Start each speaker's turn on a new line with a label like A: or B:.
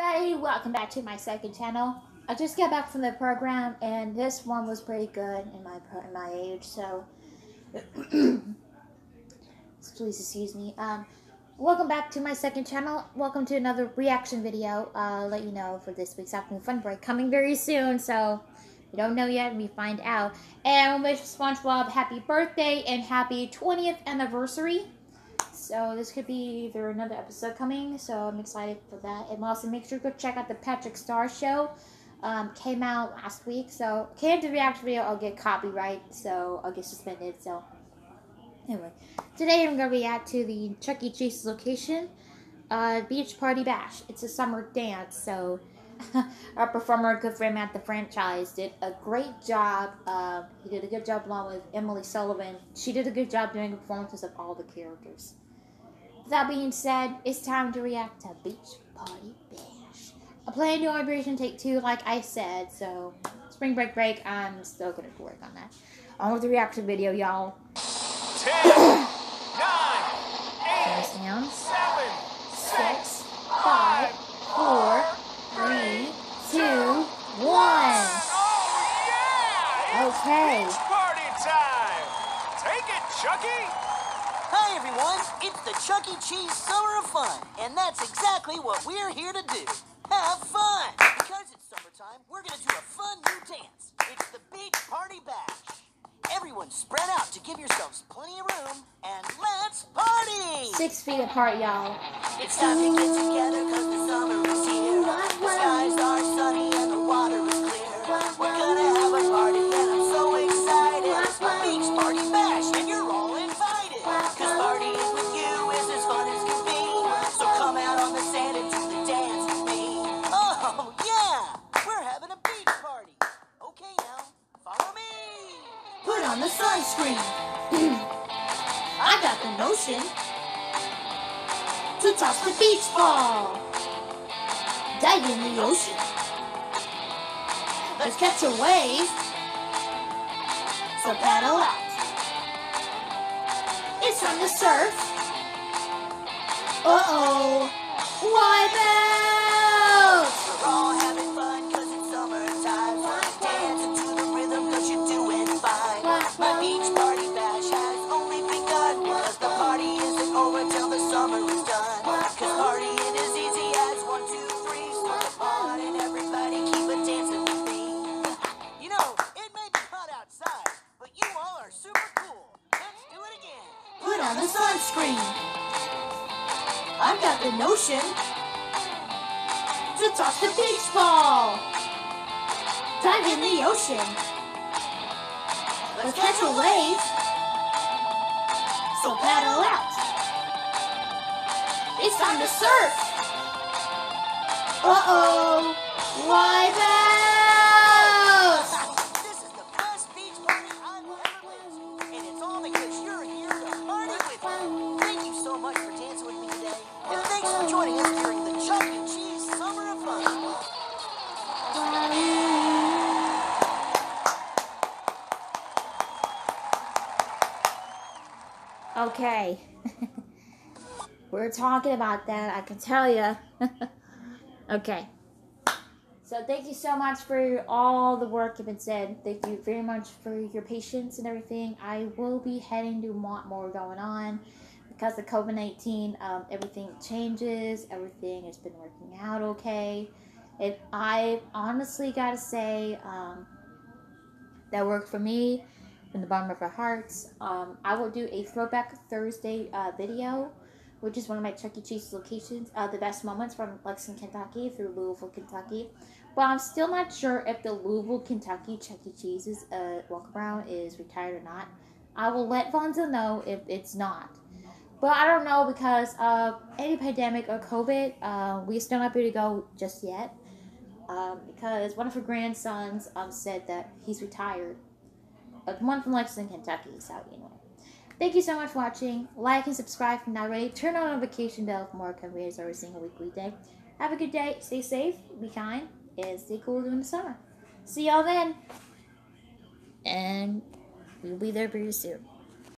A: everybody, welcome back to my second channel. I just got back from the program and this one was pretty good in my in my age, so please excuse me. Um, welcome back to my second channel. Welcome to another reaction video. Uh, I'll let you know for this week's afternoon fun break coming very soon, so we don't know yet, we find out. And wish SpongeBob happy birthday and happy 20th anniversary. So this could be either another episode coming, so I'm excited for that. And also make sure to go check out the Patrick Star Show. Um, came out last week, so can't do react video, I'll get copyright, so I'll get suspended. So anyway, today I'm gonna react to the Chuck E. Cheese location, uh, Beach Party Bash. It's a summer dance, so our performer, good friend at the franchise, did a great job. Uh, he did a good job along with Emily Sullivan. She did a good job doing performances of all the characters. That being said, it's time to react to Beach Party Bash. I plan to vibration take two, like I said, so spring break break, I'm still gonna work on that. On with the reaction video, y'all.
B: Ten, nine, eight, seven,
A: Six, five, four, three, two, one.
B: Oh yeah! It's
A: Okay.
B: beach party time. Take it, Chucky.
C: Hi everyone, it's the Chuck E. Cheese Summer of Fun, and that's exactly what we're here to do. Have fun! Because it's summertime, we're gonna do a fun new dance. It's the Beach Party Bash. Everyone spread out to give yourselves plenty of room, and let's party!
A: Six feet apart, y'all.
C: It's time to get together cause the summer is here. The skies are on the sunscreen. I got the notion to toss the beach ball. Dive in the ocean. Let's catch a wave. So paddle out. It's time to surf. Uh oh. Wipe On the sunscreen. I've got the notion to toss the beach ball. Dive in the ocean. Let's catch a wave. So paddle out. It's time to surf. Uh oh. Wipe
A: Okay. We're talking about that, I can tell you. okay. So thank you so much for all the work you've been said. Thank you very much for your patience and everything. I will be heading to lot more going on because of COVID 19. Um, everything changes, everything has been working out okay. And I honestly got to say, um, that worked for me from the bottom of our hearts. Um, I will do a throwback Thursday uh, video, which is one of my Chuck E. Cheese locations, uh, the best moments from Lexington, Kentucky through Louisville, Kentucky. But I'm still not sure if the Louisville, Kentucky Chuck E. Cheese's uh, walk around is retired or not. I will let Vonzo know if it's not. But I don't know because of any pandemic or COVID, uh, we're still not able to go just yet. Um, because one of her grandsons um, said that he's retired. The one from Lexington, Kentucky. So anyway, thank you so much for watching. Like and subscribe if you're not already. Turn on the notification bell for more videos every single week, weekday. Have a good day. Stay safe. Be kind. And stay cool during the summer. See y'all then. And we'll be there very soon.